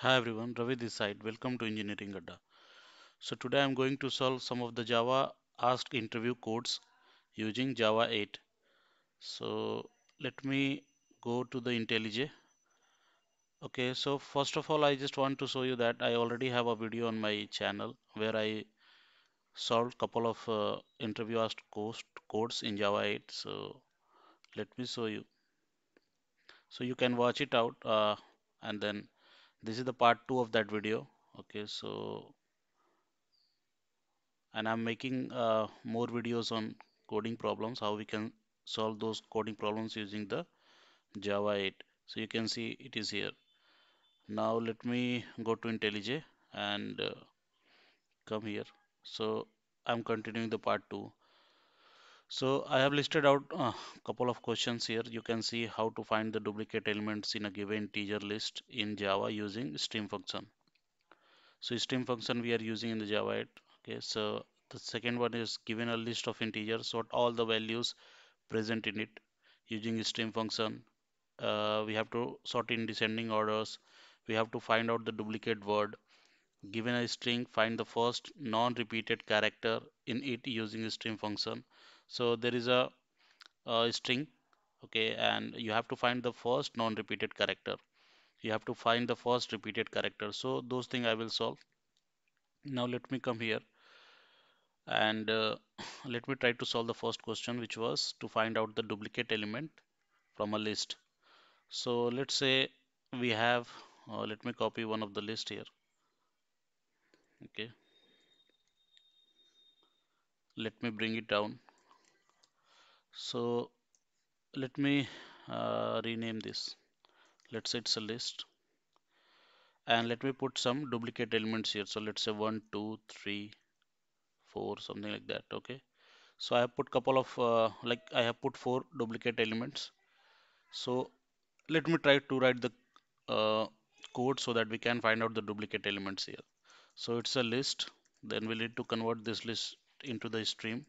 Hi everyone, Ravi this side. Welcome to Engineering Adda. So today I'm going to solve some of the Java Ask interview codes using Java 8. So let me go to the IntelliJ. Okay, so first of all, I just want to show you that I already have a video on my channel where I solved couple of uh, interview asked codes codes in Java 8. So let me show you. So you can watch it out uh, and then this is the part 2 of that video. Okay, so and I'm making uh, more videos on coding problems, how we can solve those coding problems using the Java 8. So you can see it is here. Now let me go to IntelliJ and uh, come here. So I'm continuing the part 2. So I have listed out a couple of questions here. You can see how to find the duplicate elements in a given integer list in Java using stream function. So stream function we are using in the Java 8. Okay, so the second one is given a list of integers, sort all the values present in it using stream function. Uh, we have to sort in descending orders. We have to find out the duplicate word. Given a string, find the first non-repeated character in it using stream function. So there is a, a string, okay, and you have to find the first non-repeated character. You have to find the first repeated character. So those things I will solve. Now let me come here and uh, let me try to solve the first question which was to find out the duplicate element from a list. So let's say we have, uh, let me copy one of the list here. Okay. Let me bring it down. So let me uh, rename this. Let's say it's a list. And let me put some duplicate elements here. So let's say one, two, three, four, something like that. Okay. So I have put couple of, uh, like I have put four duplicate elements. So let me try to write the uh, code so that we can find out the duplicate elements here. So it's a list. Then we need to convert this list into the stream.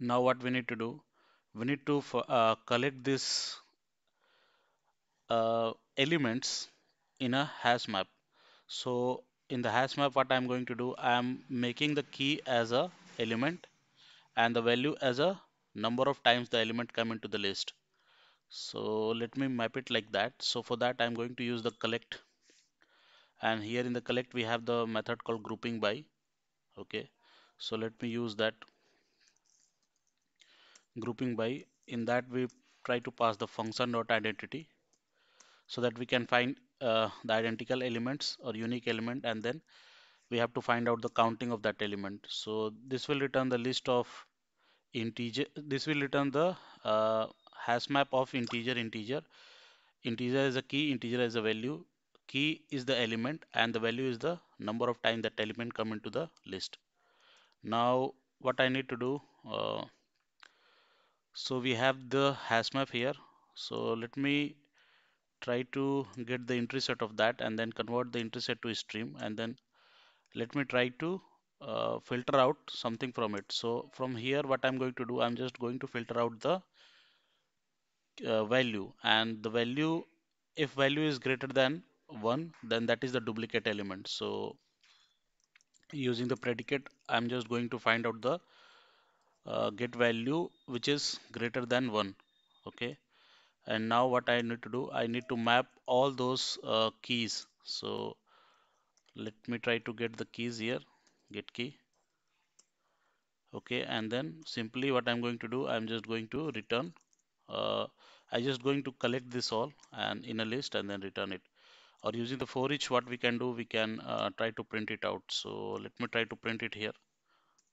Now what we need to do? We need to uh, collect this uh, elements in a hash map. So in the hash map, what I'm going to do, I'm making the key as a element and the value as a number of times the element come into the list. So let me map it like that. So for that, I'm going to use the collect and here in the collect we have the method called grouping by okay so let me use that grouping by. In that we try to pass the function dot identity so that we can find uh, the identical elements or unique element and then we have to find out the counting of that element. So this will return the list of integer this will return the uh, hash map of integer integer. Integer is a key integer is a value. Key is the element and the value is the number of time that element come into the list. Now what I need to do uh, so we have the hash map here. So let me try to get the entry set of that and then convert the entry set to a stream and then let me try to uh, filter out something from it. So from here what I'm going to do I'm just going to filter out the uh, value and the value if value is greater than 1 then that is the duplicate element. So using the predicate I'm just going to find out the uh, get value which is greater than 1 okay? And now what I need to do I need to map all those uh, keys. So let me try to get the keys here get key okay? And then simply what I'm going to do I'm just going to return uh, I just going to collect this all and in a list and then return it. Or using the for each what we can do we can uh, try to print it out. So let me try to print it here.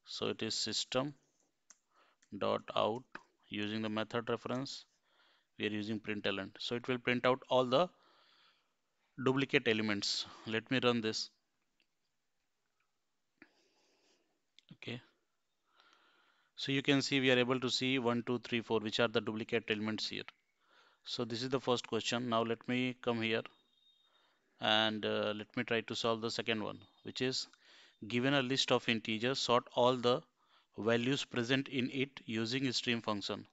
So it is system dot out using the method reference. We are using println so it will print out all the duplicate elements. Let me run this. Okay. So you can see we are able to see 1 2 3 4 which are the duplicate elements here. So this is the first question. Now let me come here and uh, let me try to solve the second one which is given a list of integers sort all the values present in it using stream function.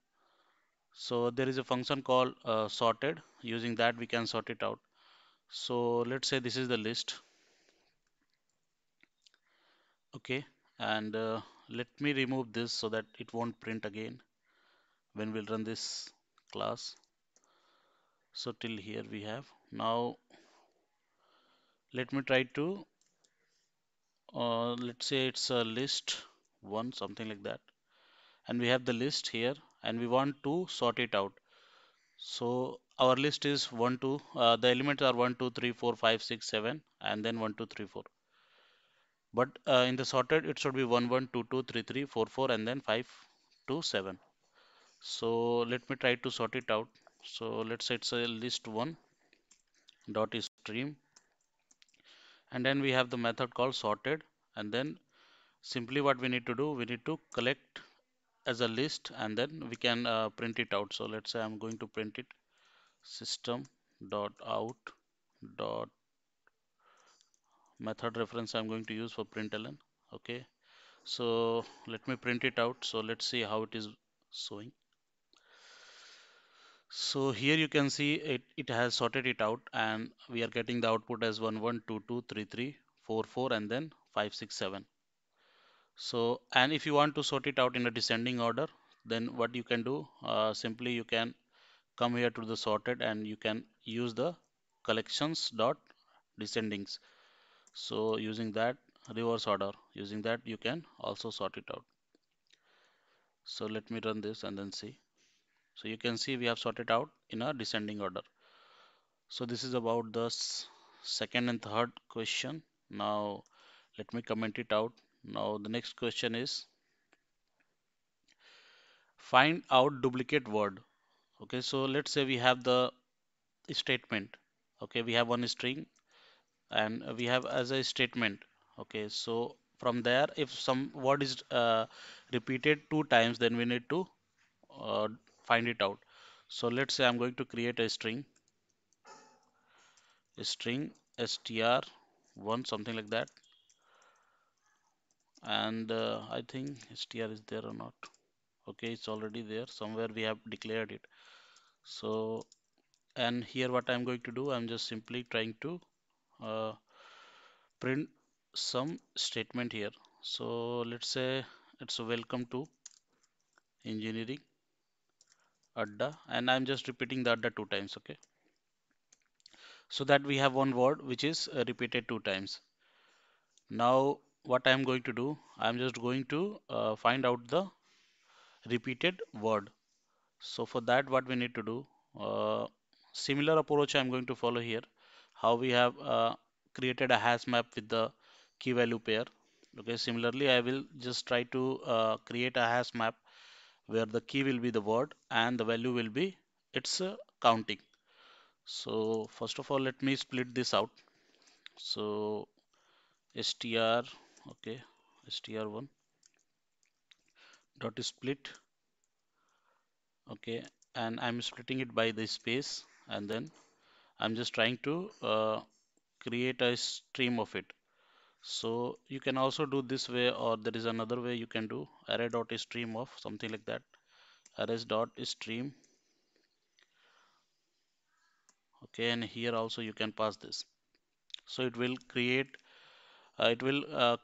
So there is a function called uh, sorted. Using that we can sort it out. So let's say this is the list. Okay. And uh, let me remove this so that it won't print again when we'll run this class. So till here we have. Now let me try to uh, let's say it's a list one something like that. And we have the list here and we want to sort it out. So our list is 1 2 uh, the elements are 1 2 3 4 5 6 7 and then 1 2 3 4 but uh, in the sorted it should be 1 1 2 2 3 3 4 4 and then 5 2 7 so let me try to sort it out. So let's say it's a list 1 dot is stream. And then we have the method called sorted and then simply what we need to do we need to collect as a list and then we can uh, print it out. So let's say I'm going to print it system dot out dot method reference I'm going to use for println. Okay. So let me print it out. So let's see how it is showing. So here you can see it, it has sorted it out and we are getting the output as 1 1 2 2 3 3 4 4 and then 5 6 7 so and if you want to sort it out in a descending order then what you can do uh, simply you can come here to the sorted and you can use the collections dot descendings. So using that reverse order using that you can also sort it out. So let me run this and then see. So you can see we have sorted out in a descending order. So this is about the second and third question. Now let me comment it out now the next question is find out duplicate word. Okay so let's say we have the statement. Okay we have one string and we have as a statement. Okay so from there if some word is uh, repeated two times then we need to uh, find it out. So let's say I'm going to create a string. A string str1 something like that and uh, I think str is there or not. Okay it's already there. Somewhere we have declared it. So and here what I'm going to do I'm just simply trying to uh, print some statement here. So let's say it's welcome to engineering adda and I'm just repeating the adda two times okay? So that we have one word which is uh, repeated two times. Now what I'm going to do? I'm just going to uh, find out the repeated word. So for that what we need to do uh, similar approach I'm going to follow here. How we have uh, created a hash map with the key value pair. Okay similarly I will just try to uh, create a hash map where the key will be the word and the value will be its uh, counting. So first of all let me split this out. So str okay str1 dot split. Okay and I'm splitting it by the space and then I'm just trying to uh, create a stream of it. So you can also do this way or there is another way you can do. Array dot stream of something like that. Arrays dot stream. Okay and here also you can pass this. So it will create uh, it will uh,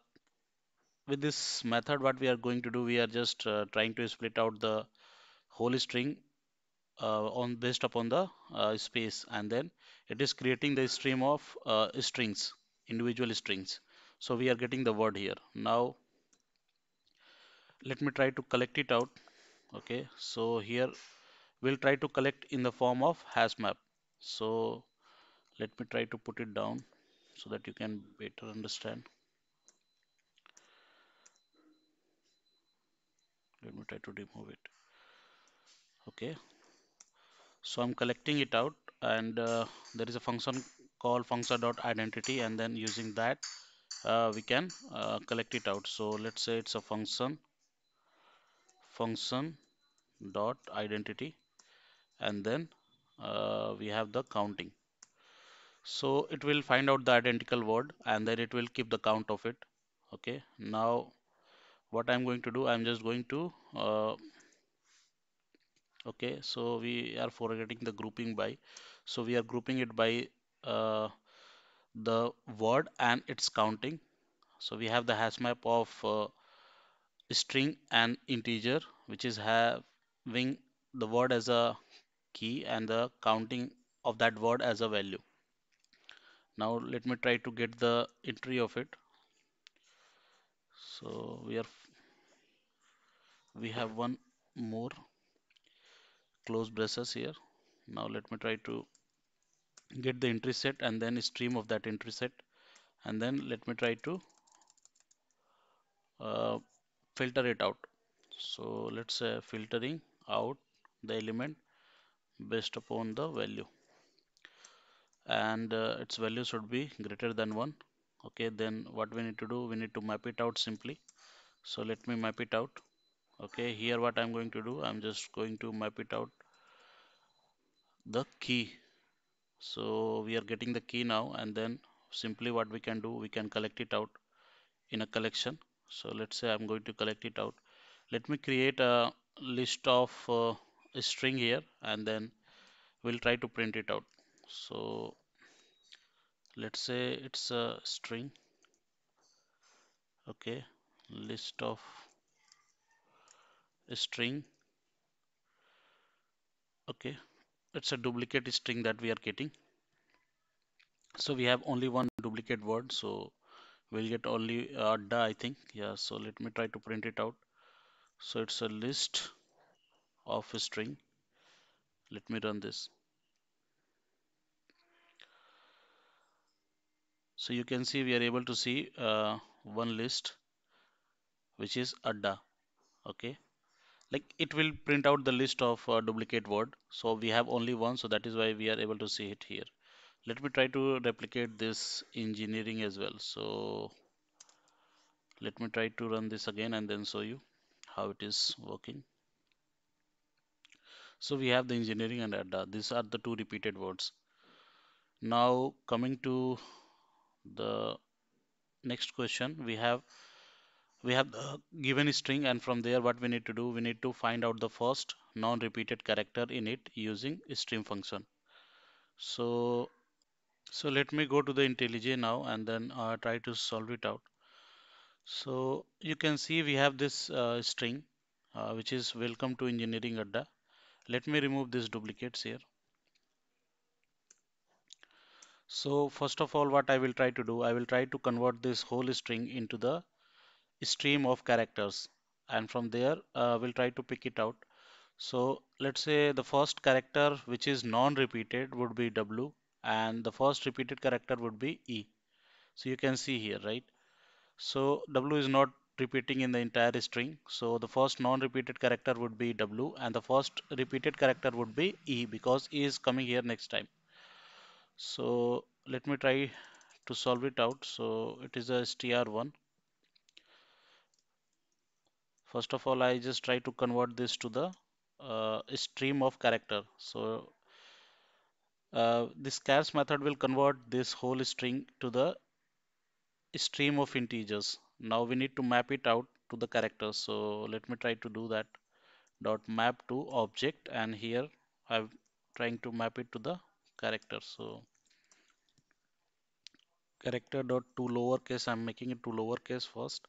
with this method what we are going to do we are just uh, trying to split out the whole string uh, on based upon the uh, space. And then it is creating the stream of uh, strings individual strings. So we are getting the word here. Now let me try to collect it out. Okay so here we'll try to collect in the form of hash map. So let me try to put it down so that you can better understand let me try to remove it. Okay. So I'm collecting it out and uh, there is a function called function dot identity and then using that uh, we can uh, collect it out. So let's say it's a function function dot identity and then uh, we have the counting. So it will find out the identical word and then it will keep the count of it. Okay. Now what I'm going to do I'm just going to uh, okay so we are forgetting the grouping by so we are grouping it by uh, the word and its counting. So we have the hash map of uh, string and integer, which is having the word as a key and the counting of that word as a value. Now let me try to get the entry of it. So we are we have one more close braces here. Now let me try to get the entry set and then stream of that entry set and then let me try to uh, filter it out. So let's say filtering out the element based upon the value and uh, its value should be greater than 1 okay then what we need to do we need to map it out simply. So let me map it out. Okay here what I'm going to do I'm just going to map it out. The key. So we are getting the key now and then simply what we can do we can collect it out in a collection. So let's say I'm going to collect it out. Let me create a list of uh, a string here and then we'll try to print it out. So let's say it's a string. Okay list of string. Okay it's a duplicate string that we are getting. So we have only one duplicate word so we'll get only uh, I think. Yeah so let me try to print it out. So it's a list of a string. Let me run this so you can see we are able to see uh, one list which is adda okay? Like it will print out the list of uh, duplicate word. So we have only one so that is why we are able to see it here. Let me try to replicate this engineering as well. So let me try to run this again and then show you how it is working. So we have the engineering and adda. These are the two repeated words. Now coming to the next question. We have we have the given string and from there what we need to do we need to find out the first non-repeated character in it using stream function. So so let me go to the IntelliJ now and then uh, try to solve it out. So you can see we have this uh, string uh, which is welcome to engineering adda. Let me remove these duplicates here so first of all what I will try to do I will try to convert this whole string into the stream of characters. And from there uh, we'll try to pick it out. So let's say the first character which is non-repeated would be W and the first repeated character would be E. So you can see here right? So W is not repeating in the entire string. So the first non-repeated character would be W and the first repeated character would be E because E is coming here next time so let me try to solve it out. So it is a str1 first of all I just try to convert this to the uh, stream of character. So uh, this chars method will convert this whole string to the stream of integers. Now we need to map it out to the characters so let me try to do that. Dot map to object and here I'm trying to map it to the character. So character dot to lowercase I'm making it to lowercase first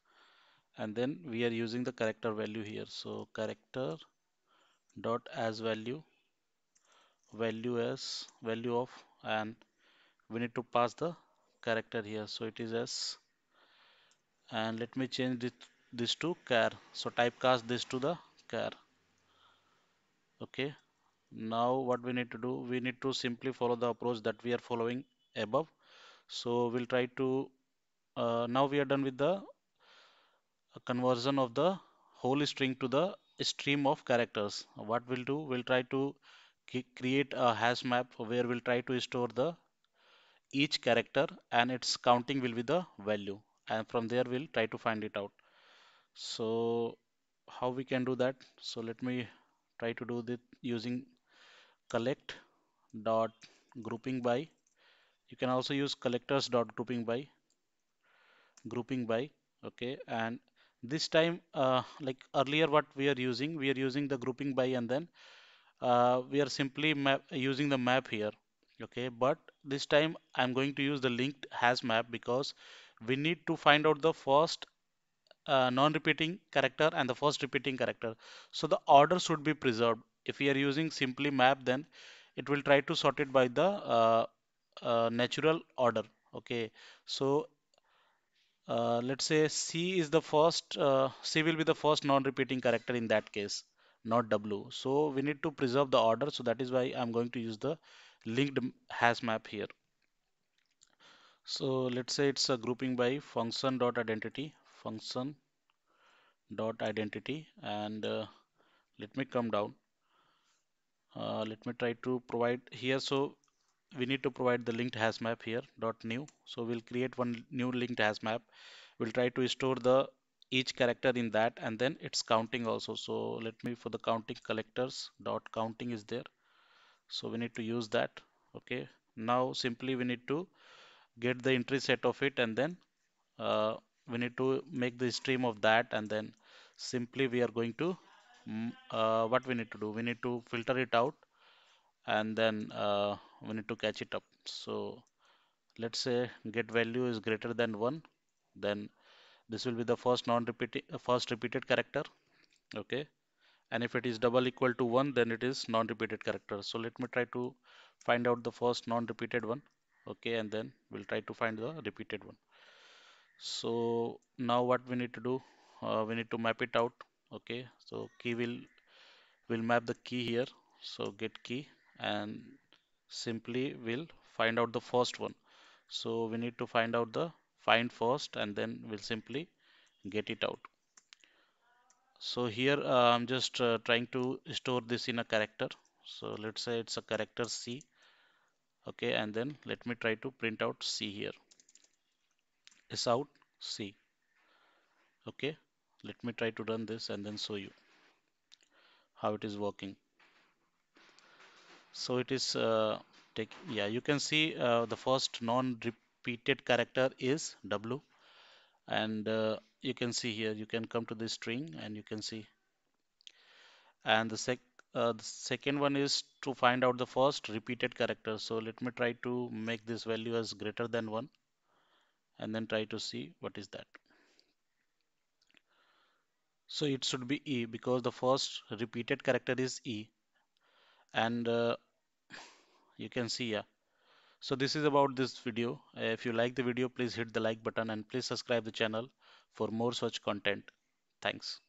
and then we are using the character value here. So character dot as value value as value of and we need to pass the character here. So it is as and let me change this, this to char. So typecast this to the char. Okay. Now what we need to do we need to simply follow the approach that we are following above so we'll try to uh, now we are done with the conversion of the whole string to the stream of characters. What we'll do we'll try to create a hash map where we'll try to store the each character and its counting will be the value. And from there we'll try to find it out. So how we can do that? So let me try to do this using collect dot grouping by you can also use collectors dot grouping by grouping by okay and this time uh, like earlier what we are using we are using the grouping by and then uh, we are simply map, using the map here okay but this time I'm going to use the linked hash map because we need to find out the first uh, non-repeating character and the first repeating character. So the order should be preserved. If we are using simply map, then it will try to sort it by the natural order. Okay, so uh, let's say C is the first, uh, C will be the first non-repeating character in that case, not W. So we need to preserve the order. So that is why I'm going to use the linked hash map here. So let's say it's a grouping by function dot identity function dot identity and uh, let me come down uh, let me try to provide here so we need to provide the linked hash map here dot new. So we'll create one new linked hash map. We'll try to store the each character in that and then it's counting also. So let me for the counting collectors dot counting is there. So we need to use that. Okay. Now simply we need to get the entry set of it and then uh, we need to make the stream of that and then simply we are going to mm, uh, what we need to do? We need to filter it out and then uh, we need to catch it up. So let's say get value is greater than 1 then this will be the first non-repeating uh, first repeated character okay? And if it is double equal to 1 then it is non-repeated character. So let me try to find out the first non-repeated one okay? And then we'll try to find the repeated one. So now what we need to do uh, we need to map it out okay? So key will will map the key here. So get key and simply we'll find out the first one. So we need to find out the find first and then we'll simply get it out. So here uh, I'm just uh, trying to store this in a character. So let's say it's a character C okay and then let me try to print out C here. Is out C okay. Let me try to run this and then show you how it is working so it is uh, take yeah you can see uh, the first non-repeated character is W. And uh, you can see here you can come to this string and you can see. And the sec uh, the second one is to find out the first repeated character. So let me try to make this value as greater than 1 and then try to see what is that. So it should be E because the first repeated character is E and uh, you can see yeah. So this is about this video. If you like the video please hit the like button and please subscribe the channel for more such content. Thanks